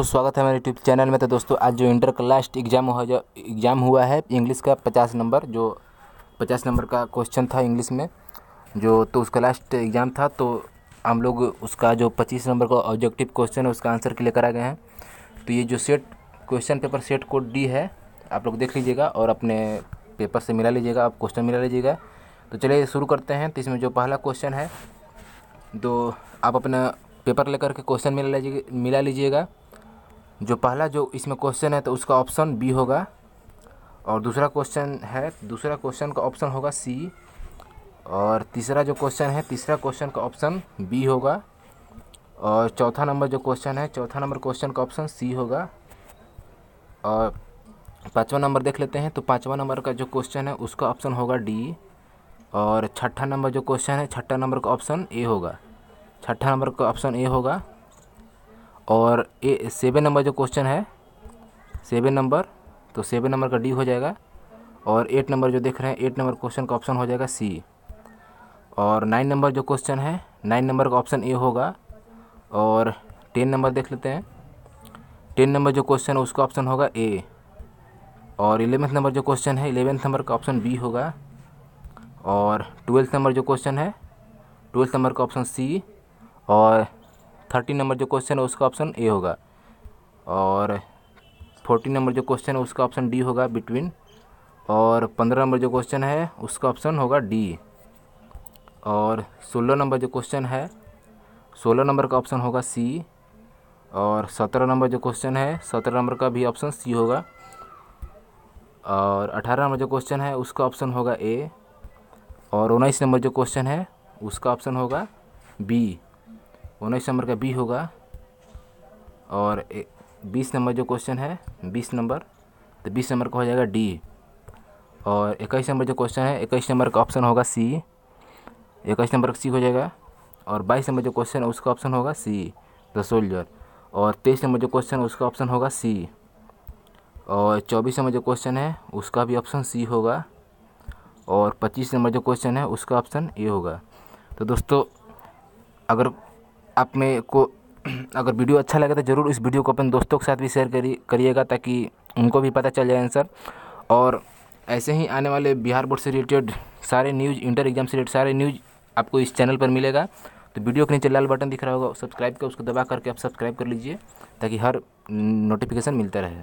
तो स्वागत है मेरे यूट्यूब चैनल में। तो दोस्तों, आज जो इंटर का लास्ट एग्ज़ाम हुआ जो एग्ज़ाम हुआ है इंग्लिश का पचास नंबर, जो पचास नंबर का क्वेश्चन था इंग्लिश में, जो तो उसका लास्ट एग्ज़ाम था। तो हम लोग उसका जो पच्चीस नंबर का ऑब्जेक्टिव क्वेश्चन है, उसका आंसर के लेकर आ गए हैं। तो ये जो set question paper set code D है, आप लोग देख लीजिएगा और अपने पेपर से मिला लीजिएगा, आप क्वेश्चन मिला लीजिएगा। तो चलिए शुरू करते हैं। तो इसमें जो पहला क्वेश्चन है तो आप अपना पेपर लेकर के क्वेश्चन मिला लीजिए मिला लीजिएगा। जो पहला जो इसमें क्वेश्चन है तो उसका ऑप्शन बी होगा। और दूसरा क्वेश्चन है, दूसरा क्वेश्चन का ऑप्शन होगा सी और तीसरा जो क्वेश्चन है, तीसरा क्वेश्चन का ऑप्शन बी होगा। और चौथा नंबर जो क्वेश्चन है, चौथा नंबर क्वेश्चन का ऑप्शन सी होगा। और पाँचवा नंबर देख लेते हैं तो पाँचवा नंबर का जो क्वेश्चन है, उसका ऑप्शन होगा डी और छठा नंबर जो क्वेश्चन है, छठा नंबर का ऑप्शन ए होगा। छठा नंबर का ऑप्शन ए होगा। और ए सेवन नंबर जो क्वेश्चन है सेवन नंबर तो सेवन नंबर का डी हो जाएगा और एट नंबर जो देख रहे हैं एट नंबर क्वेश्चन का ऑप्शन हो जाएगा सी और नाइन नंबर जो क्वेश्चन है नाइन नंबर का ऑप्शन ए होगा और टेन नंबर देख लेते हैं। टेन नंबर जो क्वेश्चन है, उसका ऑप्शन होगा ए और इलेवेंथ नंबर जो क्वेश्चन है इलेवेंथ नंबर का ऑप्शन बी होगा और ट्वेल्थ नंबर जो क्वेश्चन है ट्वेल्थ नंबर का ऑप्शन सी और थर्टी नंबर जो क्वेश्चन है उसका ऑप्शन ए होगा और फोर्टीन नंबर जो क्वेश्चन है उसका ऑप्शन डी होगा बिटवीन और पंद्रह नंबर जो क्वेश्चन है उसका ऑप्शन होगा डी और सोलह नंबर जो क्वेश्चन है, सोलह नंबर का ऑप्शन होगा सी और सत्रह नंबर जो क्वेश्चन है, सत्रह नंबर का भी ऑप्शन सी होगा और अठारह नंबर जो क्वेश्चन है उसका ऑप्शन होगा ए और उन्नीस नंबर जो क्वेश्चन है उसका ऑप्शन होगा बी। उन्नीस नंबर का बी होगा। और बीस नंबर जो क्वेश्चन है, बीस नंबर तो बीस नंबर का हो जाएगा डी और इक्कीस नंबर जो क्वेश्चन है, इक्कीस नंबर का ऑप्शन होगा सी इक्कीस नंबर का सी हो जाएगा। और बाईस नंबर जो क्वेश्चन है, उसका ऑप्शन होगा सी द सोल्जर और तेईस नंबर जो क्वेश्चन है, उसका ऑप्शन होगा सी और चौबीस नंबर जो क्वेश्चन है, उसका भी ऑप्शन सी होगा। और पच्चीस नंबर जो क्वेश्चन है, उसका ऑप्शन ए होगा। तो दोस्तों, अगर आप में को अगर वीडियो अच्छा लगे तो ज़रूर इस वीडियो को अपने दोस्तों के साथ भी शेयर करिए करिएगा ताकि उनको भी पता चल जाए आंसर और ऐसे ही आने वाले बिहार बोर्ड से रिलेटेड सारे न्यूज़ इंटर एग्ज़ाम से रिलेटेड सारे न्यूज़ आपको इस चैनल पर मिलेगा। तो वीडियो के नीचे लाल बटन दिख रहा होगा सब्सक्राइब कर उसको दबा करके आप सब्सक्राइब कर लीजिए, ताकि हर नोटिफिकेशन मिलता रहे।